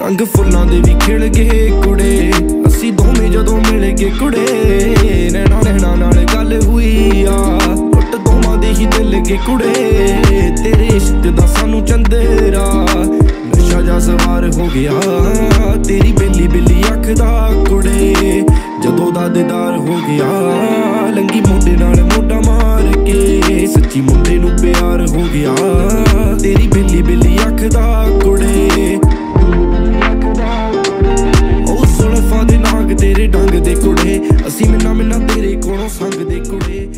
ਰੰਗ ਫੁੱਲਾਂ ਦੇ ਵੀ ਖਿੜ ਗਏ ਕੁੜੇ। ਅਸੀਂ ਦੋਵੇਂ ਜਦੋਂ ਮਿਲ ਗਏ ਕੁੜੇ। ਨੈਣਾ ਨੈਣਾ ਨਾਲ ਗੱਲ ਹੋਈ ਆ। ਟੁੱਟ ਦੋਵਾਂ ਦੇ ਹੀ ਦਿਲ ਗਏ ਕੁੜੇ। ਤੇਰੇ ਇਸ਼ਕ ਦਾ ਸਾਨੂੰ ਚੰਦਰਾ। ਨਸ਼ਾ ਜਾ ਸਵਾਰ ਹੋ ਗਿਆ। ਤੇਰੀ ਬਿੱਲੀ ਬਿੱਲੀ ਅੱਖ ਦਾ ਕੁੜੇ। ਜਦੋਂ ਦਾ ਦੀਦਾਰ ਹੋ ਗਿਆ। ਲੰਗੀ ਮੁੰਡੇ ਨਾਲ ਮੋਢਾ ਮਾਰ ਕੇ। ਸੱਚੀ ਮੁੰਡੇ ਨੂੰ ਪਿਆਰ ਹੋ ਗਿਆ। ਤੇਰੀ ਬਿੱਲੀ ਬਿੱਲੀ ਤੇਰੇ ਡੰਗ ਦੇ ਕੁੜੇ ਅਸੀਂ ਮਿਲਣਾ ਮਿੰਨਾ ਤੇਰੇ ਕੋਲੋਂ ਸੰਗ ਦੇ ਕੁੜੇ।